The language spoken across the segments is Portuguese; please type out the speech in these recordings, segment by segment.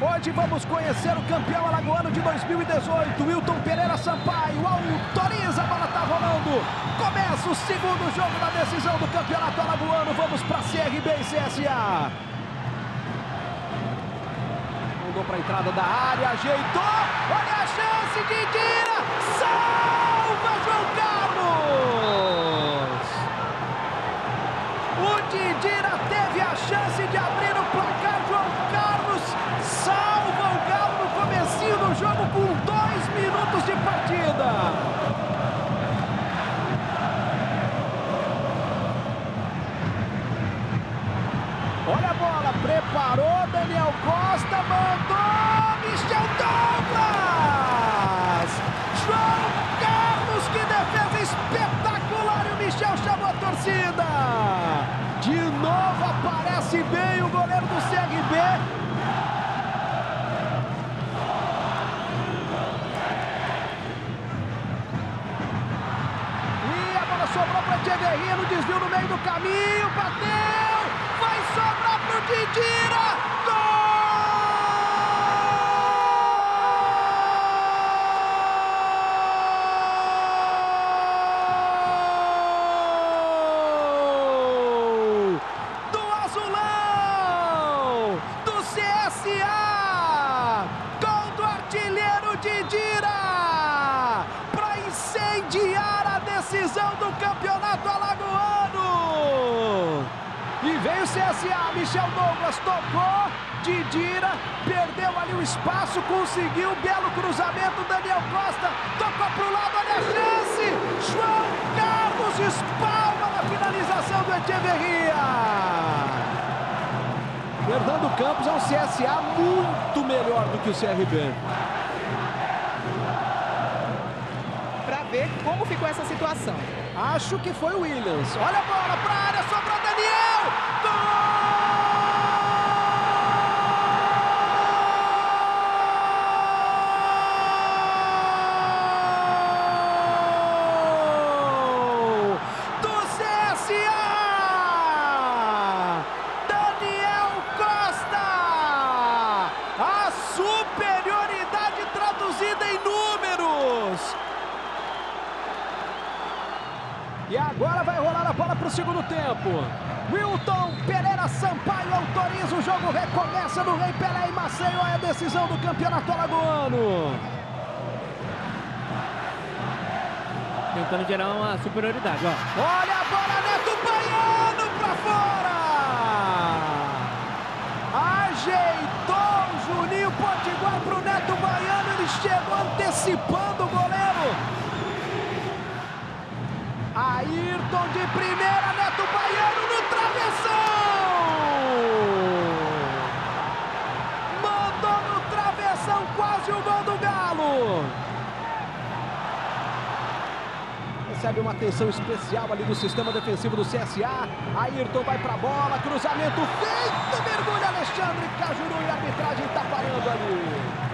Hoje vamos conhecer o campeão alagoano de 2018, Wilton Pereira Sampaio. Autoriza, a bola tá rolando. Começa o segundo jogo da decisão do campeonato alagoano. Vamos para CRB e CSA. Mandou para a entrada da área, ajeitou. Olha a Costa, mandou Michel Douglas! João Carlos, que defesa espetacular! E o Michel chamou a torcida! De novo aparece bem o goleiro do CRB. E a bola sobrou para Tcheverria no desvio no meio do caminho, bateu! Vai sobrar pro Didira! Gol! Do Azulão! Do CSA! Gol do artilheiro Didira! Para incendiar a decisão do campeonato alagoano! E veio o CSA, Michel Douglas tocou, Didira perdeu ali o espaço, conseguiu, belo cruzamento, Daniel Costa tocou para o lado, olha a chance, João Carlos espalma na finalização do Echeverria. Fernando Campos é um CSA muito melhor do que o CRB. Para ver como ficou essa situação. Acho que foi o Williams. Olha a bola para a área, sobrou Daniel! Gol! Do CSA! Daniel Costa! A superioridade traduzida em números! E agora vai rolar a bola para o segundo tempo. Wilton Pereira Sampaio autoriza o jogo, recomeça no Rei Pelé e Maceió é a decisão do campeonato alagoano. Tentando gerar uma superioridade, ó. Olha a bola, Neto Baiano para fora! Ajeitou o Juninho Potiguar para o Neto Baiano, ele chegou antecipando o goleiro. Ayrton de primeira, Neto Baiano no travessão! Mandou no travessão, quase o gol do Galo! Recebe uma atenção especial ali do sistema defensivo do CSA. Ayrton vai pra bola, cruzamento feito, mergulha Alexandre Cajuru e a arbitragem tá parando ali.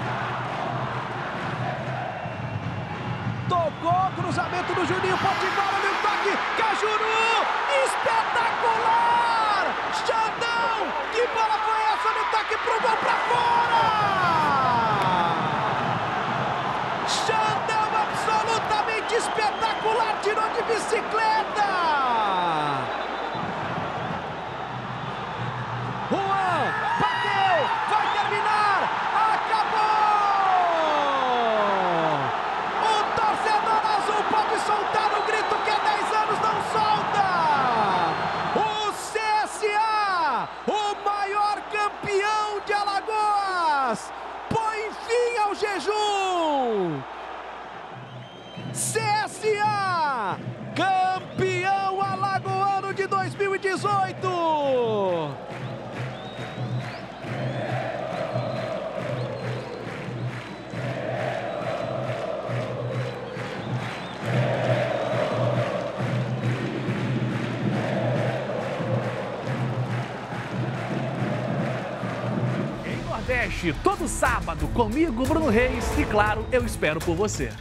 Tocou, cruzamento do Juninho Potiguar, toque, Cajuru, espetacular! Xandão, que bola foi essa no toque pro gol pra fora! Xandão absolutamente espetacular, tirou de bicicleta! 剑术 Nordeste, todo sábado, comigo, Bruno Reis, e claro, eu espero por você.